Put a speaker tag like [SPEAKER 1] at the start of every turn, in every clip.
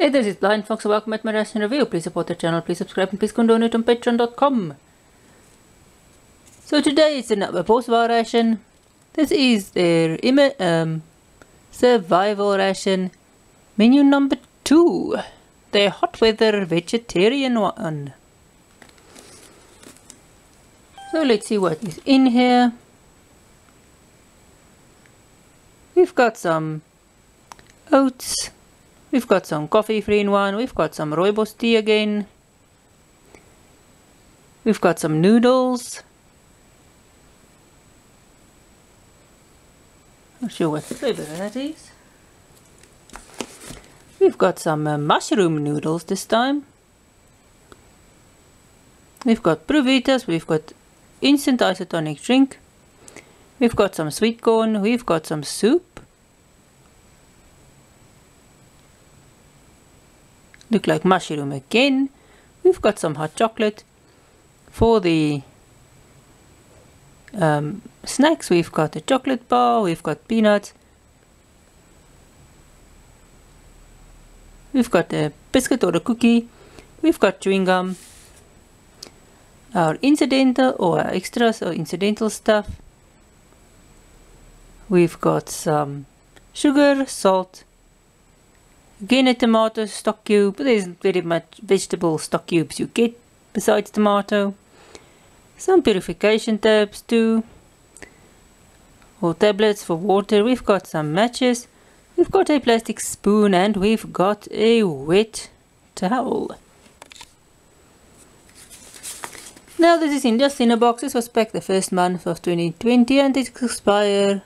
[SPEAKER 1] Hey, this is Blind Fox. Welcome at my ration review. Please support the channel. Please subscribe and please go donate on patreon.com. So today it's another Boswa ration. This is their um, survival ration menu number two. The hot weather vegetarian one. So let's see what is in here. We've got some oats, We've got some coffee free in 1, we've got some rooibos tea again. We've got some noodles. Not sure what flavor that is. We've got some uh, mushroom noodles this time. We've got Provitas, we've got instant isotonic drink. We've got some sweet corn, we've got some soup. look like mushroom again. We've got some hot chocolate. For the um, snacks, we've got a chocolate bar, we've got peanuts. We've got a biscuit or a cookie. We've got chewing gum. Our incidental or extras or incidental stuff. We've got some sugar, salt, Again a tomato stock cube, there isn't very much vegetable stock cubes you get besides tomato. Some purification tabs too. Or tablets for water. We've got some matches. We've got a plastic spoon and we've got a wet towel. Now this is in just in a box. This was packed the first month of 2020 and it expire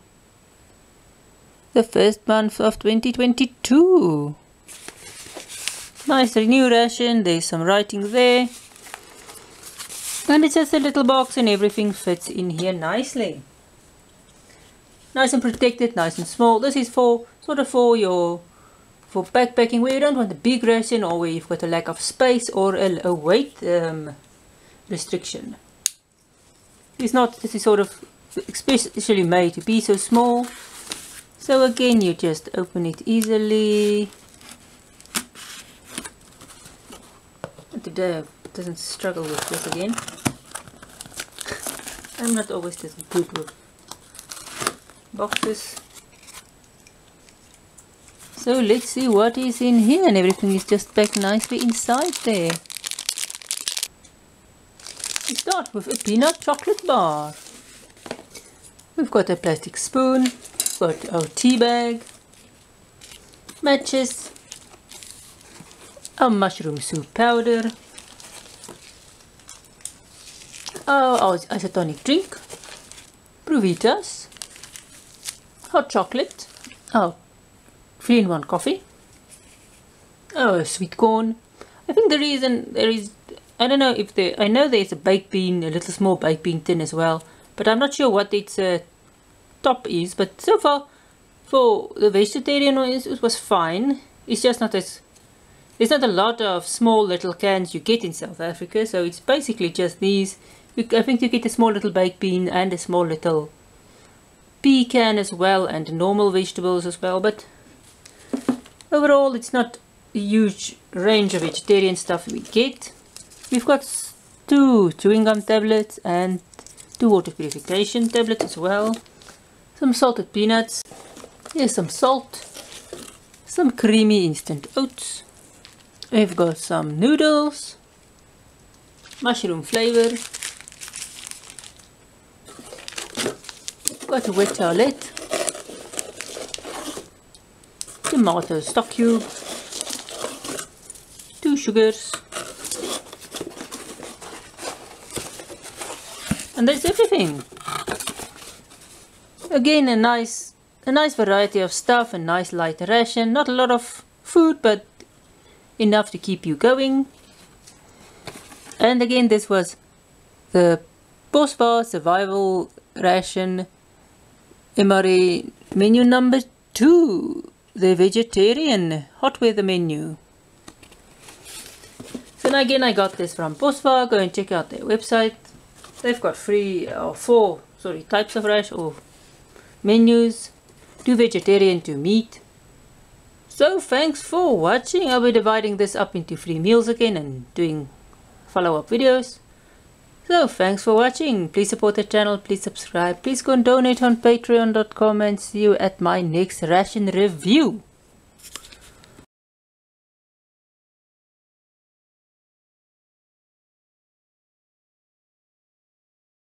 [SPEAKER 1] the first month of 2022. Nice renew ration, there's some writing there. And it's just a little box and everything fits in here nicely. Nice and protected, nice and small. This is for sort of for your for backpacking where you don't want a big ration or where you've got a lack of space or a, a weight um, restriction. It's not, this is sort of especially made to be so small. So again, you just open it easily. today doesn't struggle with this again. I'm not always this good with boxes. So let's see what is in here and everything is just packed nicely inside there. We start with a peanut chocolate bar. We've got a plastic spoon, got our tea bag, matches, a mushroom soup powder, our isotonic drink, Provitas, hot chocolate, oh, 3 in 1 coffee, oh, sweet corn. I think the reason there is, I don't know if there, I know there's a baked bean, a little small baked bean tin as well, but I'm not sure what its uh, top is, but so far for the vegetarian one it was fine. It's just not as there's not a lot of small little cans you get in South Africa, so it's basically just these. I think you get a small little baked bean and a small little pecan as well, and normal vegetables as well, but overall it's not a huge range of vegetarian stuff we get. We've got two chewing gum tablets and two water purification tablets as well. Some salted peanuts. Here's some salt. Some creamy instant oats We've got some noodles, mushroom flavor, got a wet towelette, tomato stock cube, two sugars, and that's everything. Again a nice a nice variety of stuff, a nice light ration, not a lot of food but enough to keep you going. And again, this was the Boswa survival ration MRE menu number two, the vegetarian hot weather menu. So again, I got this from Boswa. Go and check out their website. They've got three or four sorry types of rice or menus. Two vegetarian two meat. So thanks for watching. I'll be dividing this up into three meals again and doing follow-up videos. So thanks for watching. Please support the channel. Please subscribe. Please go and donate on patreon.com and see you at my next ration review